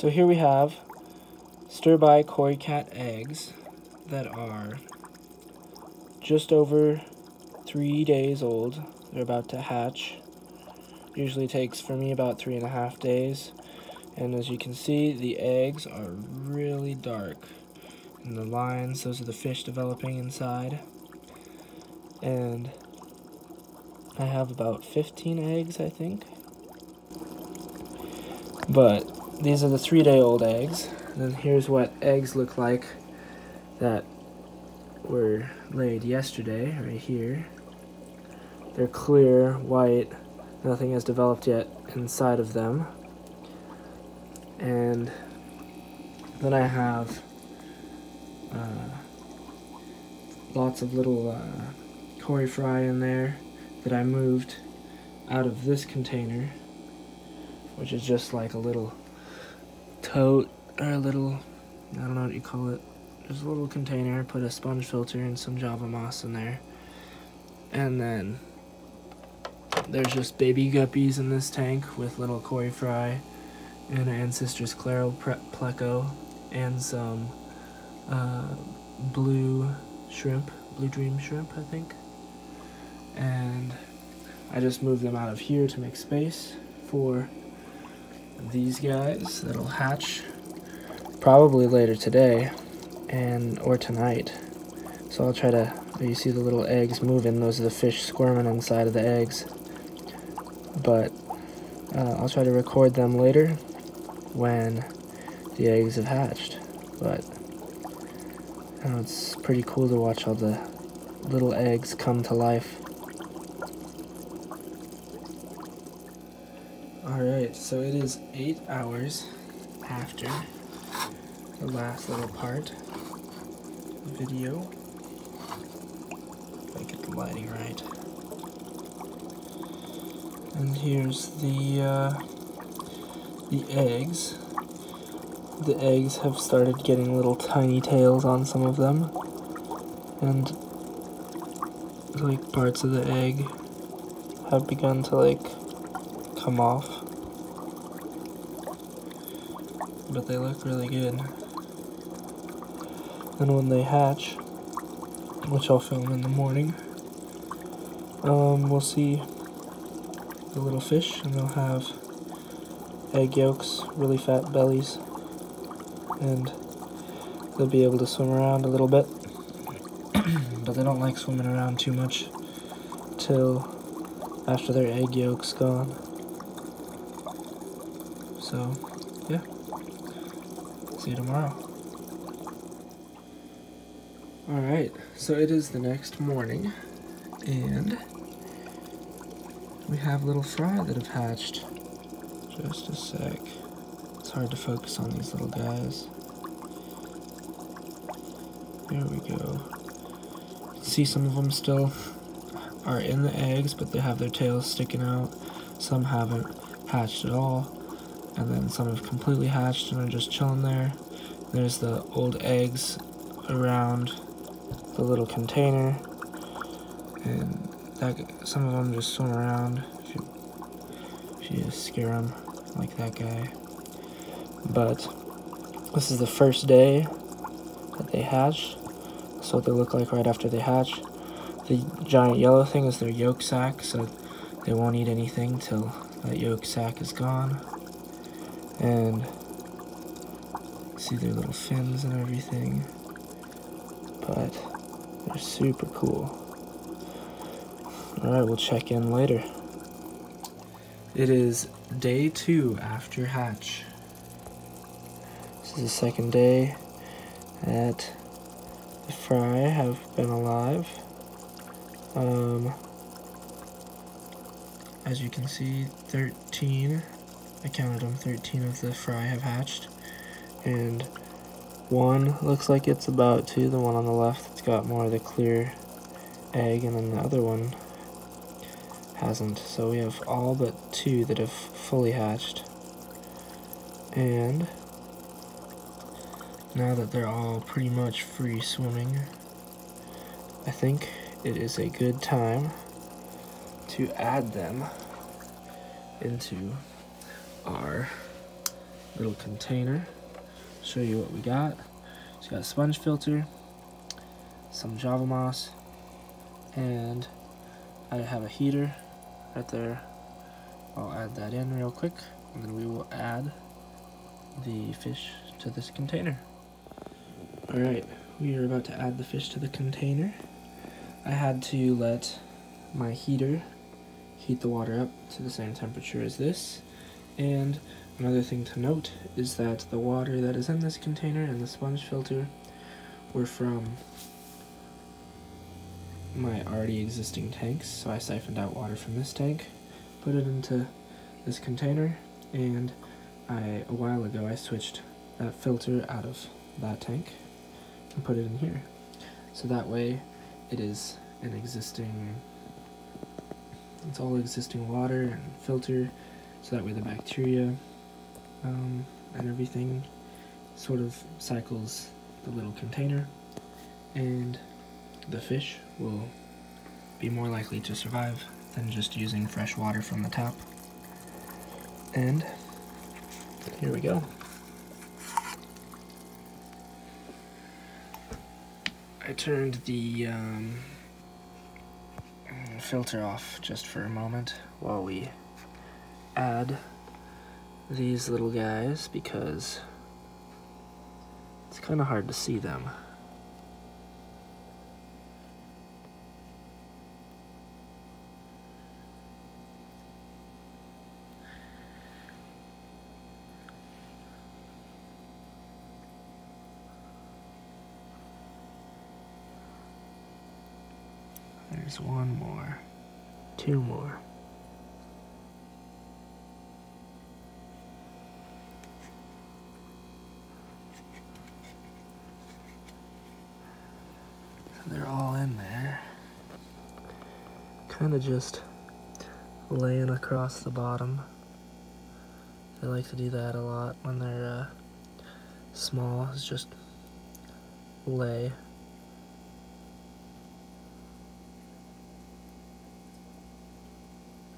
So here we have Sterbai cat eggs that are just over three days old. They're about to hatch. Usually takes for me about three and a half days. And as you can see, the eggs are really dark. And the lines, those are the fish developing inside. And I have about 15 eggs, I think. But these are the three day old eggs. And then here's what eggs look like that were laid yesterday, right here. They're clear, white, nothing has developed yet inside of them. And then I have uh, lots of little uh, koi fry in there that I moved out of this container, which is just like a little tote or a little, I don't know what you call it, just a little container, put a sponge filter and some java moss in there. And then there's just baby guppies in this tank with little koi fry and Ancistrus Claro Pleco and some uh, blue shrimp, blue dream shrimp, I think. And I just moved them out of here to make space for these guys that'll hatch probably later today and or tonight. So I'll try to, you see the little eggs moving, those are the fish squirming inside of the eggs. But uh, I'll try to record them later when the eggs have hatched. But you know, it's pretty cool to watch all the little eggs come to life. So it is eight hours after the last little part video. If I get the lighting right. And here's the uh, the eggs. The eggs have started getting little tiny tails on some of them. And like parts of the egg have begun to like come off. But they look really good. And when they hatch, which I'll film in the morning, um, we'll see the little fish and they'll have egg yolks, really fat bellies, and they'll be able to swim around a little bit. but they don't like swimming around too much till after their egg yolk's gone. So, yeah. See you tomorrow. Alright, so it is the next morning, and we have little fry that have hatched. Just a sec. It's hard to focus on these little guys. There we go. See some of them still are in the eggs, but they have their tails sticking out. Some haven't hatched at all. And then some have completely hatched and are just chilling there. There's the old eggs around the little container and that some of them just swim around if you, if you just scare them like that guy. But this is the first day that they hatch. That's what they look like right after they hatch. The giant yellow thing is their yolk sac so they won't eat anything till that yolk sac is gone and see their little fins and everything but they're super cool. Alright, we'll check in later. It is day two after hatch. This is the second day that the fry have been alive. Um, as you can see, 13, I counted them, 13 of the fry have hatched. And one looks like it's about to, the one on the left, it's got more of the clear egg, and then the other one hasn't. So we have all but two that have fully hatched. And now that they're all pretty much free swimming, I think it is a good time to add them into our little container. Show you what we got. So we got a sponge filter, some java moss, and I have a heater right there. I'll add that in real quick, and then we will add the fish to this container. Alright, we are about to add the fish to the container. I had to let my heater heat the water up to the same temperature as this. And another thing to note is that the water that is in this container and the sponge filter were from my already existing tanks. So I siphoned out water from this tank, put it into this container, and I a while ago I switched that filter out of that tank and put it in here. So that way it is an existing it's all existing water and filter so that way the bacteria um, and everything sort of cycles the little container and the fish will be more likely to survive than just using fresh water from the tap. And here we go. I turned the um, filter off just for a moment while we add these little guys because it's kind of hard to see them. There's one more. Two more. They're all in there. Kind of just laying across the bottom. They like to do that a lot when they're uh, small, is just lay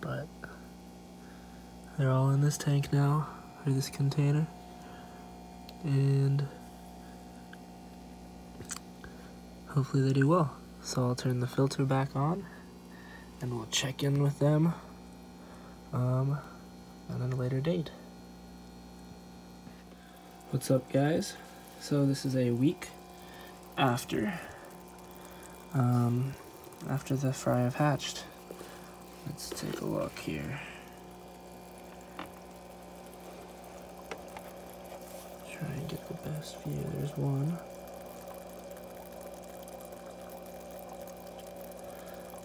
but they're all in this tank now, or this container, and hopefully they do well. So I'll turn the filter back on, and we'll check in with them um, on a later date. What's up guys? So this is a week after um, after the fry have hatched. Let's take a look here. Try and get the best view. There's one.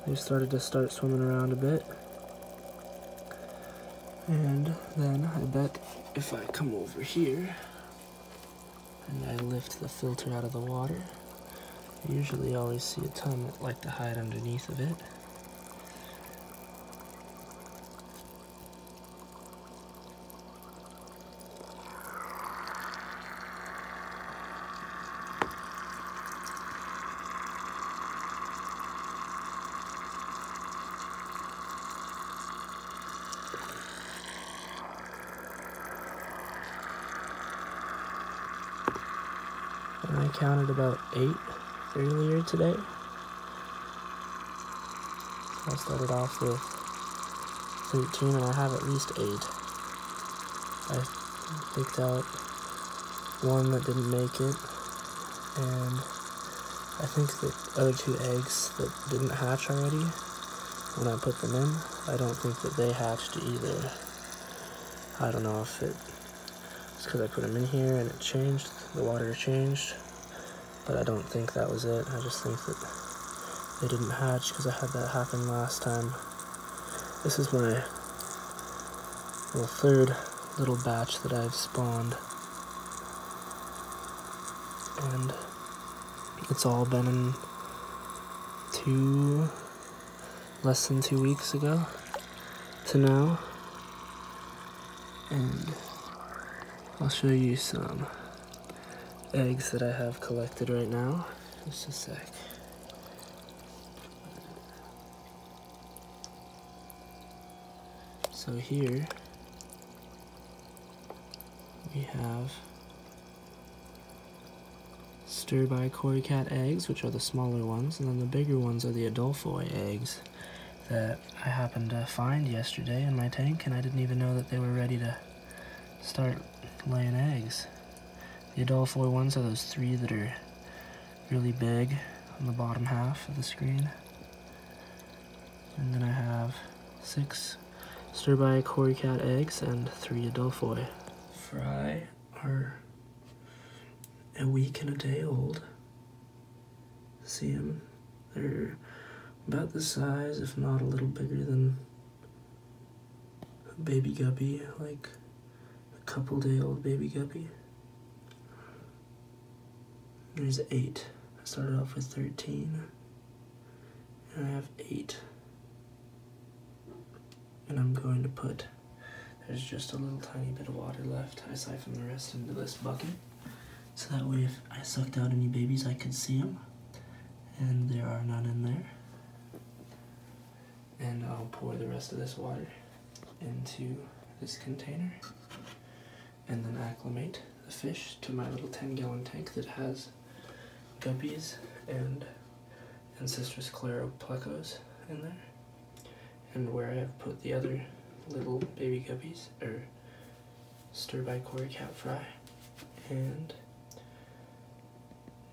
They started to start swimming around a bit. And then I bet if I come over here and I lift the filter out of the water, I usually always see a ton that like to hide underneath of it. And I counted about eight earlier today. I started off with 13 and I have at least eight. I picked out one that didn't make it and I think the other two eggs that didn't hatch already when I put them in, I don't think that they hatched either. I don't know if it it's because I put them in here and it changed, the water changed, but I don't think that was it. I just think that they didn't hatch because I had that happen last time. This is my little third little batch that I've spawned. And it's all been in two, less than two weeks ago to now. And I'll show you some eggs that I have collected right now. Just a sec. So here we have Sterbai cory cat eggs, which are the smaller ones, and then the bigger ones are the Adolfoi eggs that I happened to find yesterday in my tank, and I didn't even know that they were ready to start laying eggs. The Adolfoi ones are those three that are really big on the bottom half of the screen. And then I have six Sterbai cory cat eggs and three Adolfoi. Fry are a week and a day old. See them? They're about the size, if not a little bigger than a baby guppy, like couple day old baby guppy. There's eight. I started off with 13, and I have eight. And I'm going to put, there's just a little tiny bit of water left. I siphon the rest into this bucket. So that way if I sucked out any babies, I could see them. And there are none in there. And I'll pour the rest of this water into this container. And then acclimate the fish to my little 10 gallon tank that has guppies and Ancistrus plecos in there. And where I have put the other little baby guppies, or Sterbai cory cat fry. And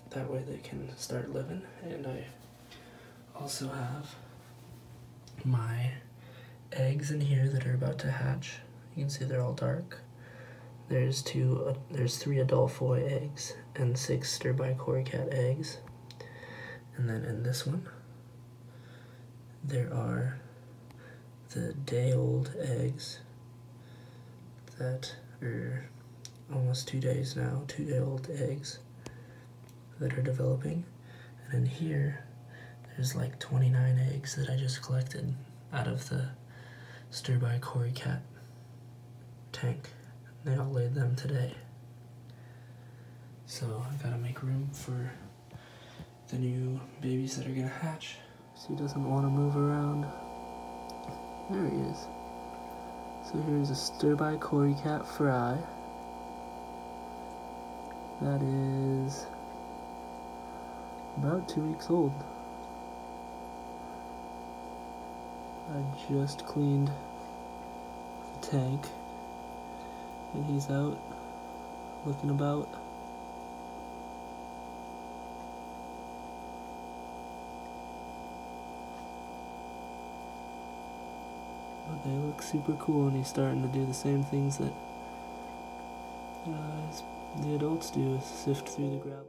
that way they can start living. And I also have my eggs in here that are about to hatch. You can see they're all dark. There's two, uh, there's three Adolfoi eggs and six Sterbai cory cat eggs. And then in this one, there are the day-old eggs that are almost two days now, two day-old eggs that are developing. And in here, there's like 29 eggs that I just collected out of the Sterbai cory cat tank. They all laid them today. So I've gotta make room for the new babies that are gonna hatch. So he doesn't want to move around. There he is. So here's a Sterbai cory cat fry. That is about two weeks old. I just cleaned the tank and he's out looking about. But they look super cool and he's starting to do the same things that uh, the adults do, sift through the gravel.